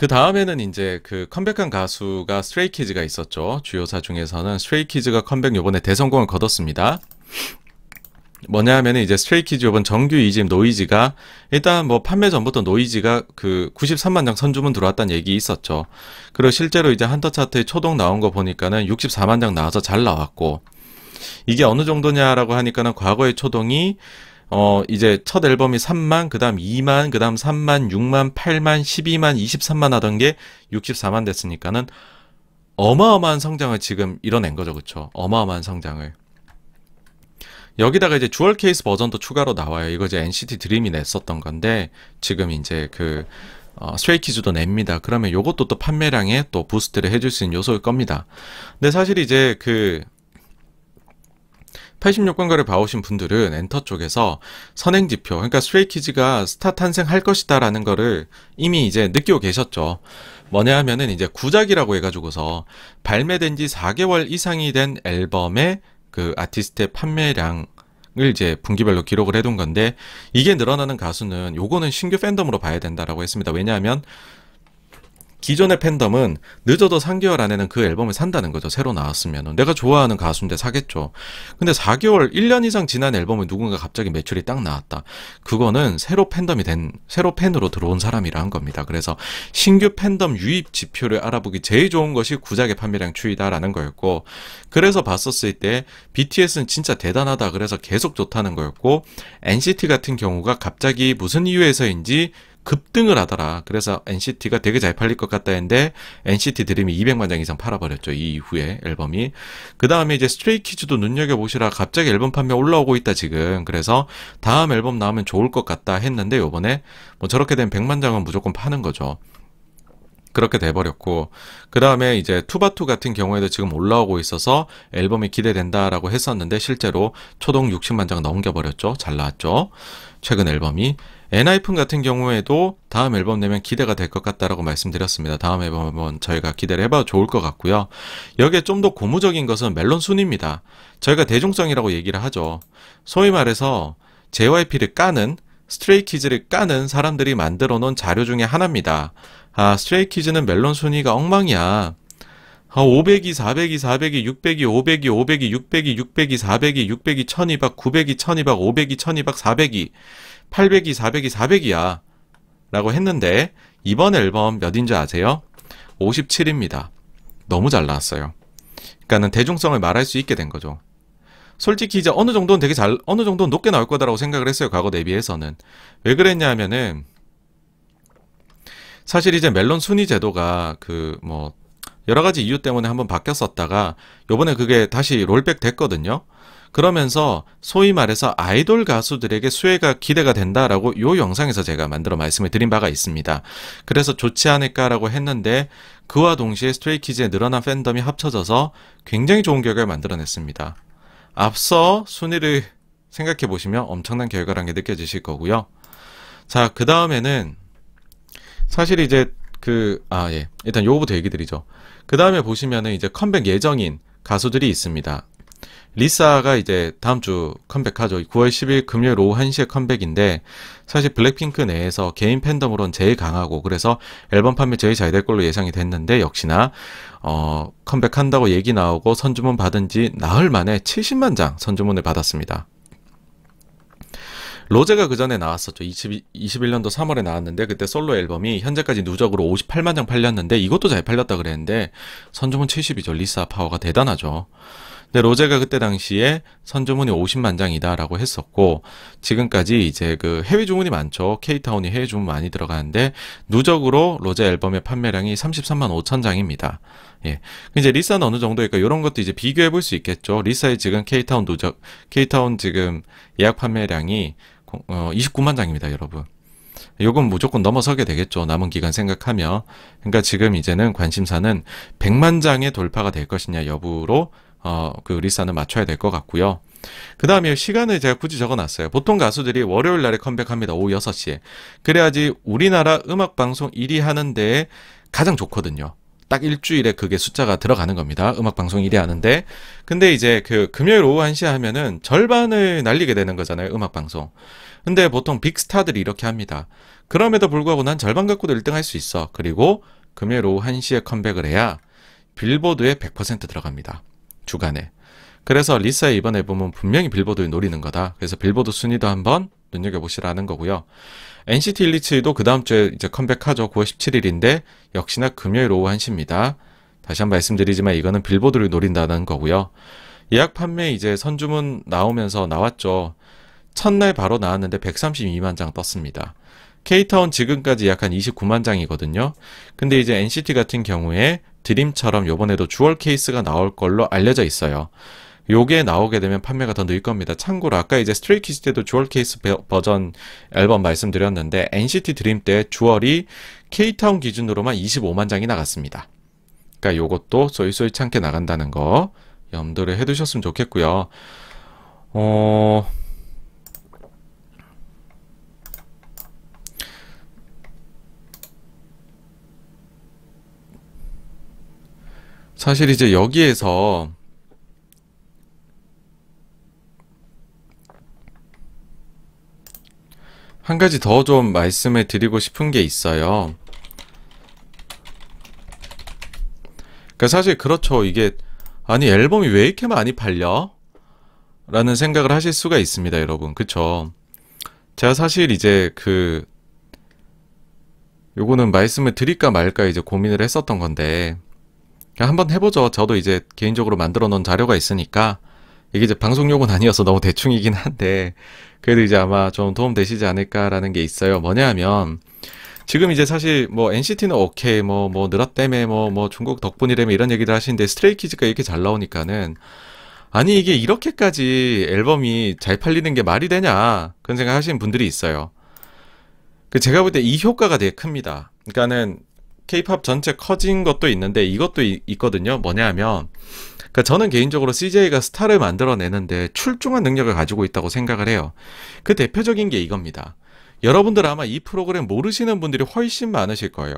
그 다음에는 이제 그 컴백한 가수가 스트레이키즈가 있었죠. 주요사 중에서는 스트레이키즈가 컴백 요번에 대성공을 거뒀습니다. 뭐냐 하면 이제 스트레이키즈 요번 정규 이집 NOEASY가 일단 뭐 판매 전부터 NOEASY가 그 93만 장 선주문 들어왔다는 얘기 있었죠. 그리고 실제로 이제 한터 차트에 초동 나온 거 보니까는 64만 장 나와서 잘 나왔고 이게 어느 정도냐라고 하니까는 과거의 초동이 어 이제 첫 앨범이 3만 그 다음 2만 그 다음 3만 6만 8만 12만 23만 하던 게 64만 됐으니까는 어마어마한 성장을 지금 이뤄낸 거죠. 그렇죠? 어마어마한 성장을. 여기다가 이제 jewel case 버전도 추가로 나와요. 이거 이제 NCT 드림이 냈었던 건데 지금 이제 그 어, 스트레이키즈도 냅니다. 그러면 요것도 또 판매량에 또 boost를 해줄 수 있는 요소일 겁니다. 근데 사실 이제 그 86번가를 봐오신 분들은 엔터 쪽에서 선행지표, 그러니까 스트레이키즈가 스타 탄생할 것이다라는 거를 이미 이제 느끼고 계셨죠. 뭐냐 하면은 이제 구작이라고 해가지고서 발매된 지 4개월 이상이 된 앨범의 그 아티스트의 판매량 을 이제 분기별로 기록을 해둔 건데 이게 늘어나는 가수는 요거는 신규 팬덤으로 봐야 된다라고 했습니다. 왜냐하면 기존의 팬덤은 늦어도 3개월 안에는 그 앨범을 산다는 거죠. 새로 나왔으면. 내가 좋아하는 가수인데 사겠죠. 근데 4개월, 1년 이상 지난 앨범을 누군가 갑자기 매출이 딱 나왔다. 그거는 새로 팬덤이 된, 새로 팬으로 들어온 사람이란 겁니다. 그래서 신규 팬덤 유입 지표를 알아보기 제일 좋은 것이 구작의 판매량 추이다라는 거였고, 그래서 봤었을 때 BTS는 진짜 대단하다. 그래서 계속 좋다는 거였고, NCT 같은 경우가 갑자기 무슨 이유에서인지 급등을 하더라. 그래서 NCT가 되게 잘 팔릴 것 같다 했는데 NCT 드림이 200만 장 이상 팔아버렸죠. 이 이후에 앨범이. 그 다음에 이제 스트레이키즈도 눈여겨보시라 갑자기 앨범 판매 올라오고 있다 지금. 그래서 다음 앨범 나오면 좋을 것 같다 했는데 요번에 뭐 저렇게 된 100만 장은 무조건 파는 거죠. 그렇게 돼버렸고 그 다음에 이제 투바투 같은 경우에도 지금 올라오고 있어서 앨범이 기대된다라고 했었는데 실제로 초동 60만 장 넘겨버렸죠 잘 나왔죠 최근 앨범이 엔하이픈 같은 경우에도 다음 앨범 내면 기대가 될 것 같다라고 말씀드렸습니다. 다음 앨범은 저희가 기대를 해봐도 좋을 것 같고요. 여기에 좀 더 고무적인 것은 멜론 순위입니다. 저희가 대중성이라고 얘기를 하죠. 소위 말해서 JYP를 까는 스트레이키즈를 까는 사람들이 만들어 놓은 자료 중에 하나입니다. 아, 스트레이키즈는 멜론 순위가 엉망이야. 아, 500위, 400위, 400위, 600위, 500위, 500위, 600위, 600위, 400위, 600위, 1200, 900위, 1200, 500위, 1200, 400위. 800위, 400위, 400위야. 라고 했는데, 이번 앨범 몇 위인 줄 아세요? 57위입니다. 너무 잘 나왔어요. 그러니까는 대중성을 말할 수 있게 된 거죠. 솔직히 이제 어느 정도는 되게 잘, 어느 정도는 높게 나올 거다라고 생각을 했어요. 과거 대비해서는. 왜 그랬냐 하면은, 사실 이제 멜론 순위 제도가 그 뭐, 여러 가지 이유 때문에 한번 바뀌었었다가, 요번에 그게 다시 롤백 됐거든요. 그러면서 소위 말해서 아이돌 가수들에게 수혜가 기대가 된다라고 요 영상에서 제가 만들어 말씀을 드린 바가 있습니다. 그래서 좋지 않을까라고 했는데 그와 동시에 스트레이키즈의 늘어난 팬덤이 합쳐져서 굉장히 좋은 결과를 만들어냈습니다. 앞서 순위를 생각해 보시면 엄청난 결과란 게 느껴지실 거고요. 자, 그 다음에는 사실 이제 그, 아, 예. 일단 요거부터 얘기 드리죠. 그 다음에 보시면은 이제 컴백 예정인 가수들이 있습니다. 리사가 이제 다음 주 컴백하죠. 9월 10일 금요일 오후 1시에 컴백인데 사실 블랙핑크 내에서 개인 팬덤으로는 제일 강하고 그래서 앨범 판매 제일 잘 될 걸로 예상이 됐는데 역시나 어 컴백한다고 얘기 나오고 선주문 받은 지 나흘 만에 70만 장 선주문을 받았습니다. 로제가 그 전에 나왔었죠. 20, 21년도 3월에 나왔는데 그때 솔로 앨범이 현재까지 누적으로 58만 장 팔렸는데 이것도 잘 팔렸다 그랬는데 선주문 70이죠. 리사 파워가 대단하죠. 근데 로제가 그때 당시에 선주문이 50만 장이다라고 했었고 지금까지 이제 그 해외 주문이 많죠. 케이타운이 해외 주문 많이 들어가는데 누적으로 로제 앨범의 판매량이 33만 5천 장입니다. 예. 이제 리사는 어느 정도일까? 이런 것도 이제 비교해 볼 수 있겠죠. 리사의 지금 케이타운 누적, 케이타운 지금 예약 판매량이 어, 29만 장입니다, 여러분. 요건 무조건 넘어서게 되겠죠. 남은 기간 생각하며. 그러니까 지금 이제는 관심사는 100만 장의 돌파가 될 것이냐 여부로 어, 그 리사는 맞춰야 될 것 같고요. 그 다음에 시간을 제가 굳이 적어놨어요. 보통 가수들이 월요일 날에 컴백합니다. 오후 6시에. 그래야지 우리나라 음악방송 1위 하는데 가장 좋거든요. 딱 일주일에 그게 숫자가 들어가는 겁니다. 음악 방송 일이 하는데. 근데 이제 그 금요일 오후 1시에 하면은 절반을 날리게 되는 거잖아요. 음악 방송. 근데 보통 빅스타들이 이렇게 합니다. 그럼에도 불구하고 난 절반 갖고도 1등 할 수 있어. 그리고 금요일 오후 1시에 컴백을 해야 빌보드에 100% 들어갑니다. 주간에. 그래서 리사의 이번 앨범은 분명히 빌보드를 노리는 거다. 그래서 빌보드 순위도 한번 눈여겨보시라는 거고요. NCT 127도 그 다음 주에 이제 컴백하죠. 9월 17일인데 역시나 금요일 오후 1시입니다. 다시 한 번 말씀드리지만 이거는 빌보드를 노린다는 거고요. 예약 판매 이제 선주문 나오면서 나왔죠. 첫날 바로 나왔는데 132만 장 떴습니다. K타운 지금까지 약 한 29만 장이거든요. 근데 이제 NCT 같은 경우에 드림처럼 요번에도 jewel case가 나올 걸로 알려져 있어요. 요게 나오게 되면 판매가 더 늘 겁니다. 참고로 아까 이제 스트레이키즈 때도 jewel case 버전 앨범 말씀드렸는데 NCT 드림 때 jewel이 K타운 기준으로만 25만 장이 나갔습니다. 그러니까 요것도 쏘이쏘이 참게 나간다는 거 염두를 해두셨으면 좋겠고요. 어... 사실 이제 여기에서 한 가지 더 좀 말씀을 드리고 싶은 게 있어요. 그러니까 사실 그렇죠. 이게 아니 앨범이 왜 이렇게 많이 팔려? 라는 생각을 하실 수가 있습니다, 여러분. 그쵸? 제가 사실 이제 그 요거는 말씀을 드릴까 말까 이제 고민을 했었던 건데 한번 해보죠. 저도 이제 개인적으로 만들어 놓은 자료가 있으니까 이게 이제 방송용은 아니어서 너무 대충이긴 한데 그래도 이제 아마 좀 도움 되시지 않을까라는 게 있어요. 뭐냐 하면 지금 이제 사실 뭐 NCT는 오케이 뭐뭐 뭐 늘었다며 뭐뭐 뭐 중국 덕분이라며 이런 얘기를 하시는데 스트레이키즈가 이렇게 잘 나오니까는 아니 이게 이렇게까지 앨범이 잘 팔리는 게 말이 되냐 그런 생각 하시는 분들이 있어요. 그 제가 볼 때 이 효과가 되게 큽니다. 그러니까는 케이팝 전체 커진 것도 있는데 이것도 이, 있거든요. 뭐냐 하면 그러니까 저는 개인적으로 CJ가 스타를 만들어내는데 출중한 능력을 가지고 있다고 생각을 해요. 그 대표적인 게 이겁니다. 여러분들 아마 이 프로그램 모르시는 분들이 훨씬 많으실 거예요.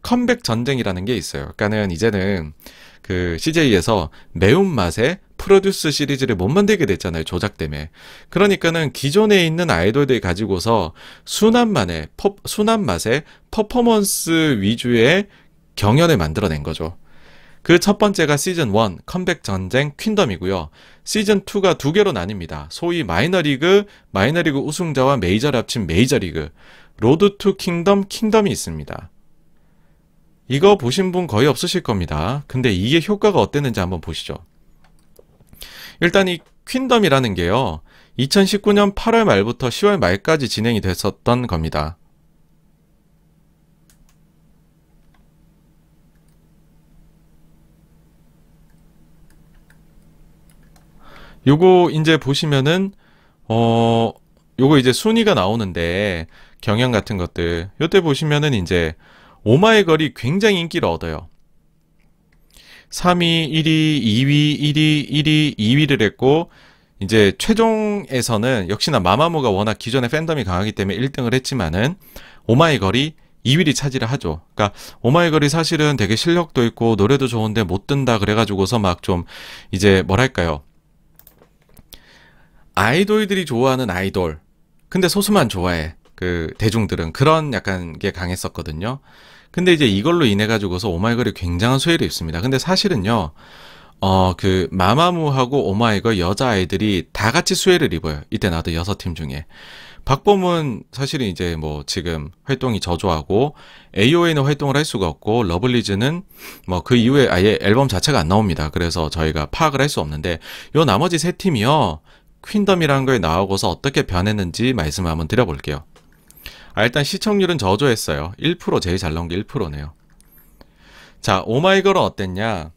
컴백 전쟁이라는 게 있어요. 그러니까는 이제는 그 CJ에서 매운맛의 프로듀스 시리즈를 못 만들게 됐잖아요. 조작 때문에. 그러니까는 기존에 있는 아이돌들 가지고서 순한 맛의, 순한 맛의 퍼포먼스 위주의 경연을 만들어낸 거죠. 그 첫 번째가 시즌 1 컴백 전쟁 퀸덤이고요. 시즌 2가 두 개로 나뉩니다. 소위 마이너리그, 마이너리그 우승자와 메이저를 합친 메이저리그, 로드 투 킹덤, 킹덤이 있습니다. 이거 보신 분 거의 없으실 겁니다. 근데 이게 효과가 어땠는지 한번 보시죠. 일단 이 퀸덤이라는 게요. 2019년 8월 말부터 10월 말까지 진행이 됐었던 겁니다. 요거 이제 보시면은 어 요거 이제 순위가 나오는데 경영 같은 것들 요때 보시면은 이제 오마이걸이 굉장히 인기를 얻어요. 3위, 1위, 2위, 1위, 1위, 2위를 했고 이제 최종에서는 역시나 마마무가 워낙 기존의 팬덤이 강하기 때문에 1등을 했지만은 오마이걸이 2위를 차지를 하죠. 그러니까 오마이걸이 사실은 되게 실력도 있고 노래도 좋은데 못 든다 그래가지고서 막 좀 이제 뭐랄까요 아이돌들이 좋아하는 아이돌. 근데 소수만 좋아해. 그 대중들은 그런 약간 게 강했었거든요. 근데 이제 이걸로 인해 가지고서 오마이걸이 굉장한 수혜를 입습니다. 근데 사실은요. 어, 그, 마마무하고 오마이걸 여자 아이들이 다 같이 수혜를 입어요. 이때 나도 여섯 팀 중에. 박범은 사실은 이제 뭐 지금 활동이 저조하고 AOA는 활동을 할 수가 없고 러블리즈는 뭐 그 이후에 아예 앨범 자체가 안 나옵니다. 그래서 저희가 파악을 할 수 없는데 요 나머지 세 팀이요. 퀸덤이라는 거에 나오고서 어떻게 변했는지 말씀을 한번 드려볼게요. 아, 일단 시청률은 저조했어요. 1% 제일 잘 나온 게 1%네요. 자, 오마이걸은 어땠냐?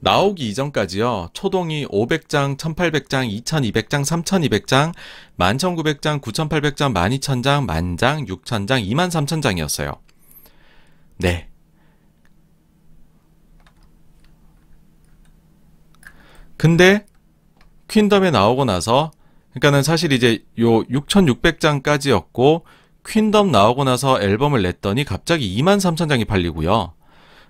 나오기 이전까지요. 초동이 500장, 1800장, 2200장, 3200장, 11900장, 9800장, 12000장, 만장, 6000장, 23000장이었어요. 네. 근데 퀸덤에 나오고 나서 그러니까는 사실 이제 요 6,600장까지였고 퀸덤 나오고 나서 앨범을 냈더니 갑자기 2만 3천 장이 팔리고요.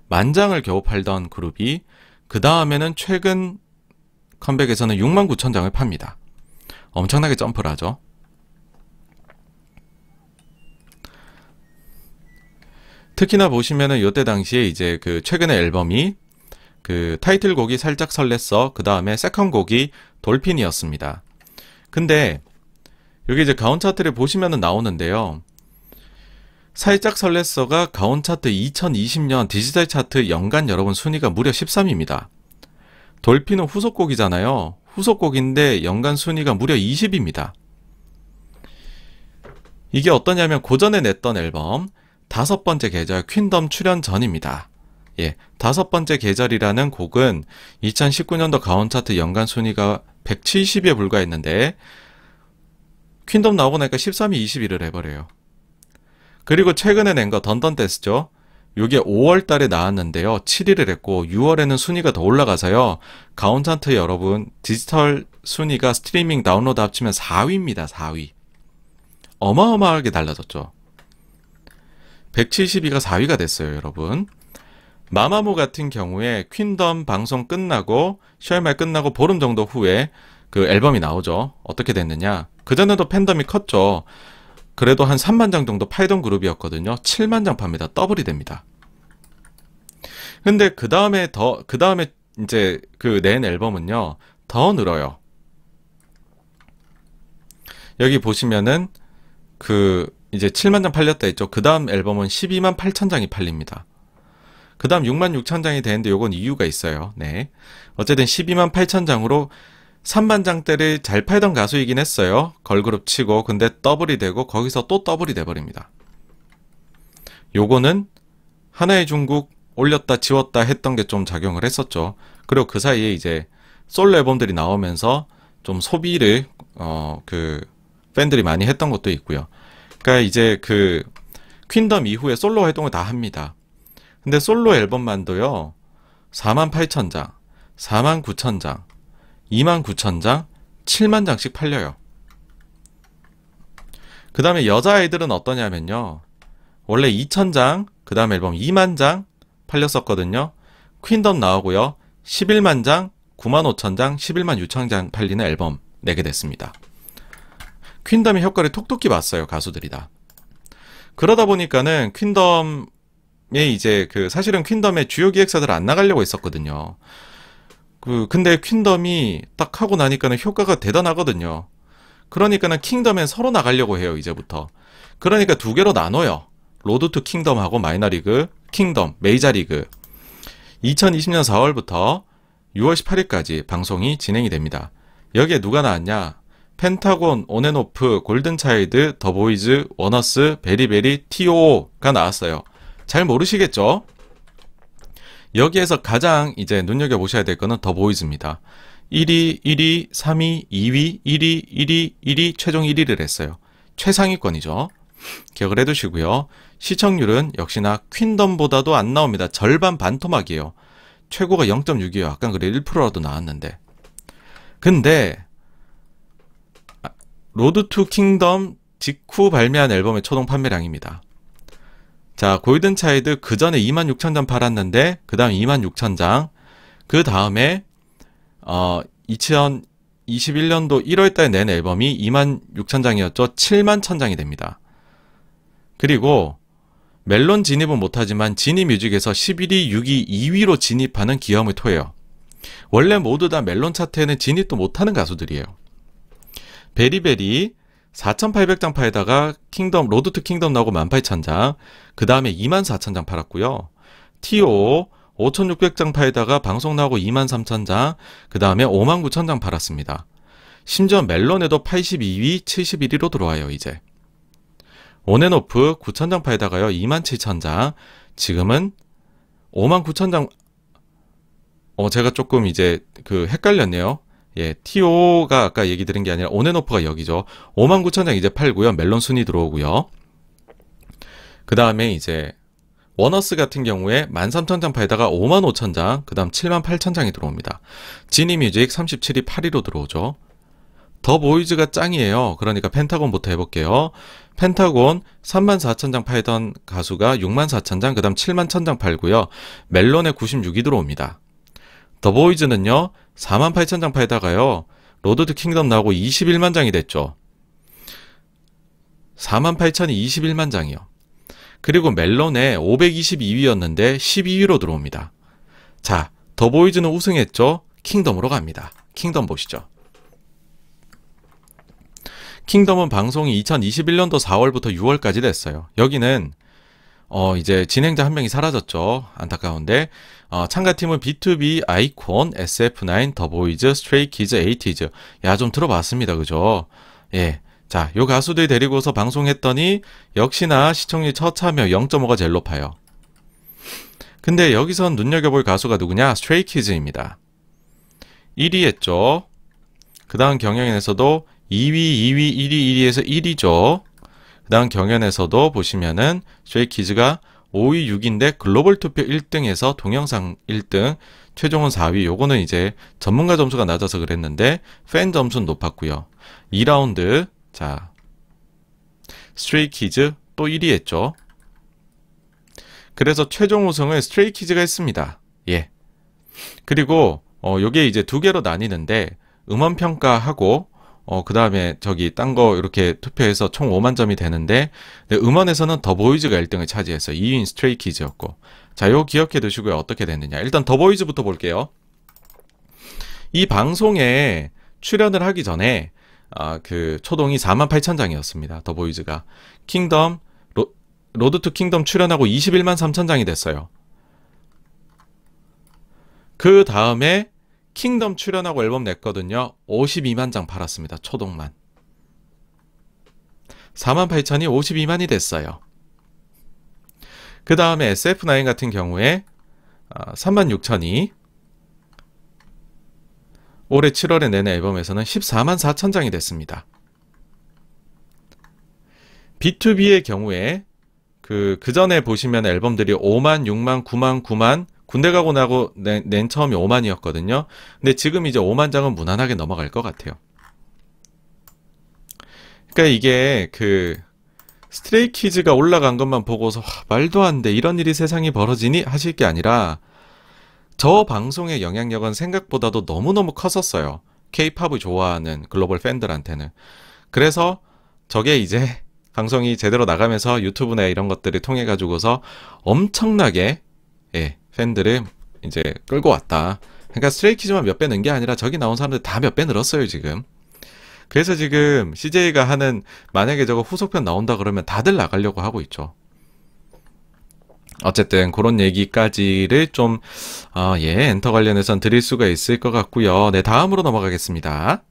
만 장을 겨우 팔던 그룹이 그 다음에는 최근 컴백에서는 6만 9천 장을 팝니다. 엄청나게 점프를 하죠. 특히나 보시면은 요때 당시에 이제 그 최근의 앨범이 그 타이틀곡이 살짝 설렜어. 그 다음에 second 곡이 Dolphin이었습니다. 근데 여기 이제 가온 차트를 보시면은 나오는데요. 살짝 설렜어가 가온 차트 2020년 디지털 차트 연간 여러분 순위가 무려 13위입니다. Dolphin은 후속곡이잖아요. 후속곡인데 연간 순위가 무려 20위입니다. 이게 어떠냐면 그 전에 냈던 앨범 다섯 번째 계절 퀸덤 출연 전입니다. 예, 다섯 번째 계절이라는 곡은 2019년도 가온 차트 연간 순위가 170위에 불과했는데 퀸덤 나오고 나니까 13위 21위를 해버려요. 그리고 최근에 낸 거 Dun Dun Dance죠. 요게 5월 달에 나왔는데요. 7위를 했고 6월에는 순위가 더 올라가서요. 가온 차트 여러분 디지털 순위가 스트리밍 다운로드 합치면 4위입니다. 4위. 어마어마하게 달라졌죠. 172가 4위가 됐어요, 여러분. 마마무 같은 경우에 퀸덤 방송 끝나고 시얼말 끝나고 보름 정도 후에 그 앨범이 나오죠. 어떻게 됐느냐? 그전에도 팬덤이 컸죠. 그래도 한 3만 장 정도 팔던 그룹이었거든요. 7만 장 팝니다. 더블이 됩니다. 근데 그 다음에 더, 그 다음에 이제 그 낸 앨범은요. 더 늘어요. 여기 보시면은 그 이제 7만 장 팔렸다 했죠. 그 다음 앨범은 12만 8천 장이 팔립니다. 그 다음 6만 6천 장이 되는데 요건 이유가 있어요. 네. 어쨌든 12만 8천 장으로 3만 장대를 잘 팔던 가수이긴 했어요. 걸그룹 치고. 근데 더블이 되고 거기서 또 더블이 돼버립니다. 요거는 하나의 중국 올렸다 지웠다 했던 게 좀 작용을 했었죠. 그리고 그 사이에 이제 솔로 앨범들이 나오면서 좀 소비를 어 그 팬들이 많이 했던 것도 있고요. 그러니까 이제 그 퀸덤 이후에 솔로 활동을 다 합니다. 근데 솔로 앨범만도요. 4만 8천 장, 4만 9천 장, 2만 9천 장, 7만 장씩 팔려요. 그 다음에 여자아이들은 어떠냐면요. 원래 2천 장, 그 다음 앨범 2만 장 팔렸었거든요. 퀸덤 나오고요. 11만 장, 9만 5천 장, 11만 6천 장 팔리는 앨범 내게 됐습니다. 퀸덤의 효과를 톡톡히 봤어요, 가수들이 다. 그러다 보니까는 퀸덤에 이제 그 사실은 퀸덤의 주요 기획사들 안 나가려고 했었거든요. 그 근데 퀸덤이 딱 하고 나니까는 효과가 대단하거든요. 그러니까는 킹덤엔 서로 나가려고 해요, 이제부터. 그러니까 두 개로 나눠요. 로드 투 킹덤하고 마이너리그, 킹덤, 메이저리그. 2020년 4월부터 6월 18일까지 방송이 진행이 됩니다. 여기에 누가 나왔냐? 펜타곤, 온앤오프, 골든차일드, 더보이즈, 원어스, 베리베리, TOO가 나왔어요. 잘 모르시겠죠? 여기에서 가장 이제 눈여겨보셔야 될 거는 더 보이즈입니다. 1위, 1위, 3위, 2위, 1위, 1위, 1위, 최종 1위를 했어요. 최상위권이죠. 기억을 해두시고요. 시청률은 역시나 퀸덤보다도 안 나옵니다. 절반 반토막이에요. 최고가 0.6이에요. 아까 그래 1%라도 나왔는데. 근데 로드 투 킹덤 직후 발매한 앨범의 초동 판매량입니다. 자, 골든 차일드 그 전에 2만 6천 장 팔았는데 그 다음 2만 6천 장. 그 다음에 어 2021년도 1월 달에 낸 앨범이 2만 6천 장이었죠. 7만 천 장이 됩니다. 그리고 멜론 진입은 못하지만 지니 뮤직에서 11위, 6위, 2위로 진입하는 기염을 토해요. 원래 모두 다 멜론 차트에는 진입도 못하는 가수들이에요. 베리베리 4,800장 팔다가 킹덤 로드 투 킹덤 나오고 18,000장 그 다음에 24,000장 팔았고요. TO 5,600장 팔다가 방송 나오고 23,000장 그 다음에 59,000장 팔았습니다. 심지어 멜론에도 82위, 71위로 들어와요 이제. 온앤오프 9,000장 팔다가요 27,000장 지금은 59,000장 어 제가 조금 이제 그 헷갈렸네요. 예, TO가 아까 얘기 드린 게 아니라 온앤오프가 여기죠. 5만 9천 장 이제 팔고요. 멜론 순위 들어오고요. 그 다음에 이제 워너스 같은 경우에 13,000장 팔다가 5만 5천 장, 그 다음 7만 8천 장이 들어옵니다. 지니 뮤직 37위 8위로 들어오죠. 더 보이즈가 짱이에요. 그러니까 펜타곤부터 해볼게요. 펜타곤 34,000장 팔던 가수가 64,000장, 그 다음 71,000장 팔고요. 멜론에 96이 들어옵니다. 더 보이즈는요, 48,000장 팔다가요, 로드 투 킹덤 나오고 21만 장이 됐죠. 48,000이 21만 장이요. 그리고 멜론에 522위였는데 12위로 들어옵니다. 자, 더 보이즈는 우승했죠? 킹덤으로 갑니다. 킹덤 보시죠. 킹덤은 방송이 2021년도 4월부터 6월까지 됐어요. 여기는 어 이제 진행자 한 명이 사라졌죠. 안타까운데 어, 참가팀은 BTOB, 아이콘, SF9, 더보이즈, 스트레이키즈, 에이티즈. 야 좀 들어봤습니다. 그죠? 예. 자, 요 가수들 데리고서 방송했더니 역시나 시청률 첫 참여 0.5가 제일 높아요. 근데 여기선 눈여겨볼 가수가 누구냐? 스트레이키즈입니다. 1위 했죠. 그 다음 경연에서도 2위, 2위, 1위, 1위에서 1위죠. 그 다음 경연에서도 보시면은 스트레이키즈가 5위, 6위인데 글로벌 투표 1등에서 동영상 1등, 최종은 4위. 요거는 이제 전문가 점수가 낮아서 그랬는데 팬 점수는 높았고요. 2라운드 자 스트레이키즈 또 1위 했죠. 그래서 최종 우승을 스트레이키즈가 했습니다. 예. 그리고 어 요게 이제 두 개로 나뉘는데 음원 평가하고 어, 그 다음에 저기 딴 거 이렇게 투표해서 총 5만 점이 되는데 음원에서는 더 보이즈가 1등을 차지했어요. 2위인 스트레이키즈였고. 자, 요 기억해 두시고요. 어떻게 됐느냐. 일단 더 보이즈부터 볼게요. 이 방송에 출연을 하기 전에 아, 그 초동이 4만 8천 장이었습니다. 더 보이즈가. 킹덤 로, 로드 투 킹덤 출연하고 21만 3천 장이 됐어요. 그 다음에 킹덤 출연하고 앨범 냈거든요. 52만 장 팔았습니다. 초동만. 4만 8천이 52만이 됐어요. 그 다음에 SF9 같은 경우에 3만 아, 6천이 올해 7월에 낸 앨범에서는 14만 4천 장이 됐습니다. B2B의 경우에 그, 그 전에 보시면 앨범들이 5만, 6만, 9만, 9만, 군대 가고 나고 낸, 낸 처음이 5만이었거든요. 근데 지금 이제 5만 장은 무난하게 넘어갈 것 같아요. 그러니까 이게 그 스트레이 키즈가 올라간 것만 보고서 와, 말도 안 돼. 이런 일이 세상에 벌어지니 하실 게 아니라 저 방송의 영향력은 생각보다도 너무너무 컸었어요. 케이팝을 좋아하는 글로벌 팬들한테는. 그래서 저게 이제 방송이 제대로 나가면서 유튜브나 이런 것들을 통해 가지고서 엄청나게 예, 팬들을 이제 끌고 왔다. 그러니까 스트레이키즈만 몇 배 는 게 아니라 저기 나온 사람들 다 몇 배 늘었어요, 지금. 그래서 지금 CJ가 하는 만약에 저거 후속편 나온다 그러면 다들 나가려고 하고 있죠. 어쨌든 그런 얘기까지를 좀, 아, 예, 엔터 관련해선 드릴 수가 있을 것 같고요. 네, 다음으로 넘어가겠습니다.